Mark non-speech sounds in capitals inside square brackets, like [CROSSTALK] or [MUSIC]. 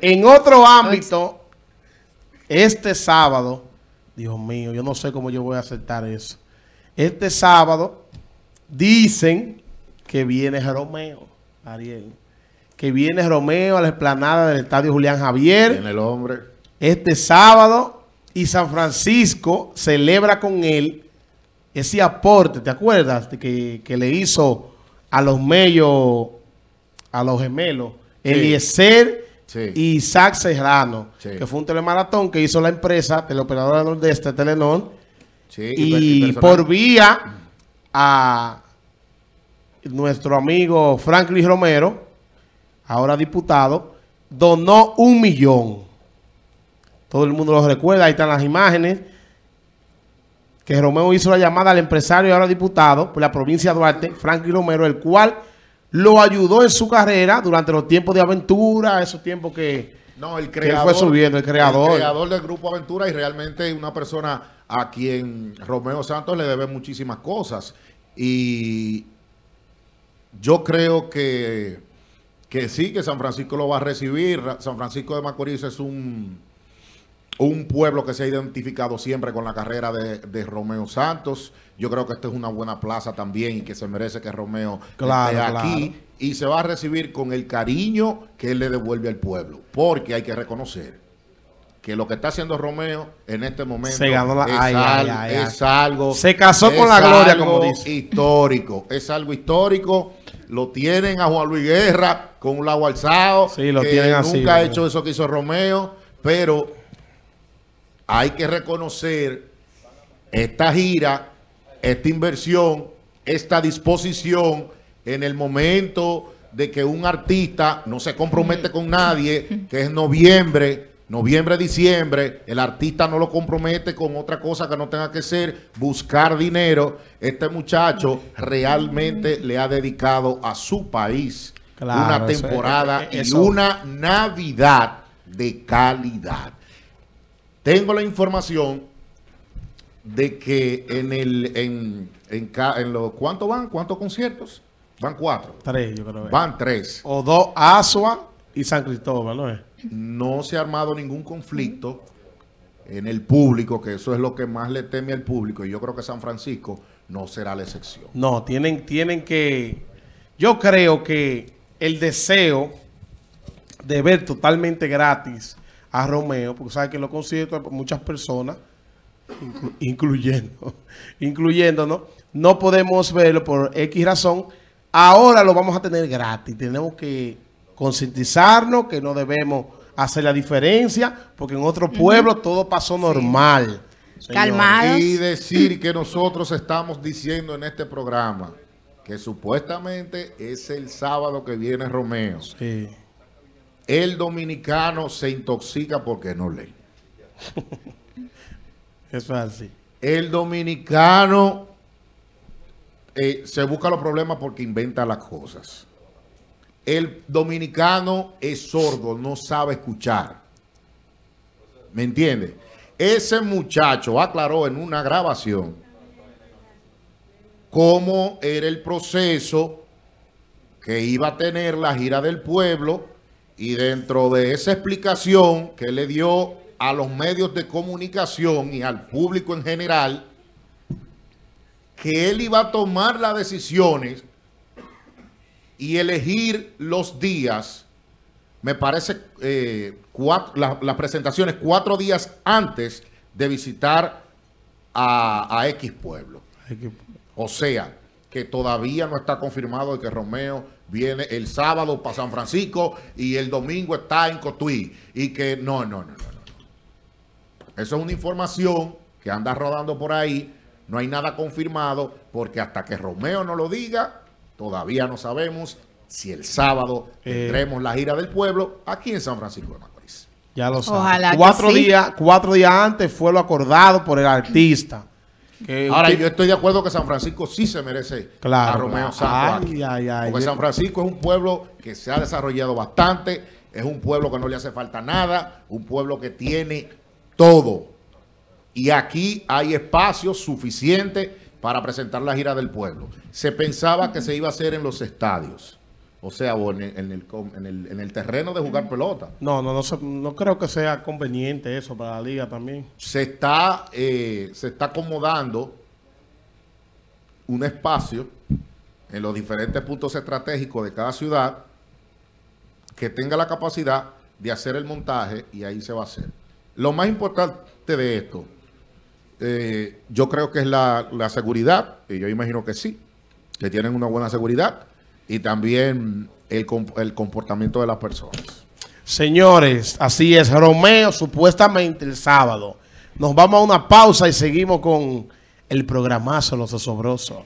En otro ámbito, este sábado, Dios mío, yo no sé cómo yo voy a aceptar eso. Este sábado dicen que viene Romeo, Ariel. Que viene Romeo a la explanada del Estadio Julián Javier. Viene el hombre. Este sábado y San Francisco celebra con él ese aporte, ¿te acuerdas? Que le hizo a los mellos, a los gemelos, Eliezer Sí. y Isaac Serrano, Sí. que fue un telemaratón que hizo la empresa teleoperadora nordeste Telenor Sí, y personal. por vía a nuestro amigo Franklin Romero, ahora diputado, donó un millón. Todo el mundo lo recuerda, ahí están las imágenes. Que Romero hizo la llamada al empresario y ahora diputado por la provincia de Duarte, Franklin Romero, el cual lo ayudó en su carrera durante los tiempos de aventura, esos tiempos que... No, el que él creador. fue subiendo, el creador. El creador del Grupo Aventura y realmente una persona a quien Romeo Santos le debe muchísimas cosas. Y yo creo que, que sí, que San Francisco lo va a recibir. San Francisco de Macorís es un, un pueblo que se ha identificado siempre con la carrera de, de Romeo Santos. Yo creo que esta es una buena plaza también y que se merece que Romeo Claro, esté aquí. claro. Y se va a recibir con el cariño que él le devuelve al pueblo. Porque hay que reconocer que lo que está haciendo Romeo en este momento Se ganó la- es, ay, al- ay, ay, ay. es algo... Se casó con la gloria, algo como dice. histórico. Es algo histórico. Lo tienen a Juan Luis Guerra con un lago alzado. Sí, lo que tienen nunca así, ha ¿verdad? hecho eso que hizo Romeo. Pero hay que reconocer esta gira, esta inversión, esta disposición en el momento de que un artista no se compromete con nadie, que es noviembre, noviembre, diciembre, el artista no lo compromete con otra cosa que no tenga que ser buscar dinero. Este muchacho realmente le ha dedicado a su país Claro, una temporada eh, y eso- una Navidad de calidad. Tengo la información de que en el en, en, en los ¿cuántos van? ¿Cuántos conciertos? Van cuatro. Tres, yo creo. Van tres. O dos, Asua y San Cristóbal, ¿no es? No se ha armado ningún conflicto en el público, que eso es lo que más le teme al público, y yo creo que San Francisco no será la excepción. No, tienen, tienen que... Yo creo que el deseo de ver totalmente gratis a Romeo, porque sabes que lo conciertos muchas personas, inclu- incluyendo, [LAUGHS] incluyéndonos, no podemos verlo por X razón. Ahora lo vamos a tener gratis. Tenemos que concientizarnos que no debemos hacer la diferencia, porque en otro pueblo todo pasó normal. señores. Calmados. Y decir que nosotros estamos diciendo en este programa que supuestamente es el sábado que viene Romeo. Sí. El dominicano se intoxica porque no lee. Eso [LAUGHS] es así. El dominicano eh, se busca los problemas porque inventa las cosas. El dominicano es sordo, no sabe escuchar. ¿Me entiende? Ese muchacho aclaró en una grabación cómo era el proceso que iba a tener la gira del pueblo y dentro de esa explicación que le dio a los medios de comunicación y al público en general, que él iba a tomar las decisiones y elegir los días, me parece, eh, la- las presentaciones cuatro días antes de visitar a, a X pueblo. O sea, que todavía no está confirmado de que Romeo viene el sábado para San Francisco y el domingo está en Cotuí. Y que no, no, no, no, no. Eso es una información que anda rodando por ahí. No hay nada confirmado porque hasta que Romeo no lo diga, todavía no sabemos si el sábado Eh. tendremos la gira del pueblo aquí en San Francisco de Macorís. Ya lo que Cuatro, sí. días, cuatro días antes fue lo acordado por el artista. Que Ahora, usted- yo estoy de acuerdo que San Francisco sí se merece Claro, a Romeo. Santos Ay, aquí. ay, ay. Porque Yo- San Francisco es un pueblo que se ha desarrollado bastante, es un pueblo que no le hace falta nada, un pueblo que tiene todo. Y aquí hay espacio suficiente para presentar la gira del pueblo. Se pensaba que se iba a hacer en los estadios, o sea, o en el, en el, en el- en el terreno de jugar pelota. No, no, no, se- no creo que sea conveniente eso para la liga también. Se está, eh, se está acomodando un espacio en los diferentes puntos estratégicos de cada ciudad que tenga la capacidad de hacer el montaje y ahí se va a hacer. Lo más importante de esto, eh, yo creo que es la, la seguridad, y yo imagino que sí, que tienen una buena seguridad, y también el, el comportamiento de las personas. Señores, así es. Romeo, supuestamente el sábado. Nos vamos a una pausa y seguimos con el programazo Los Asobrosos.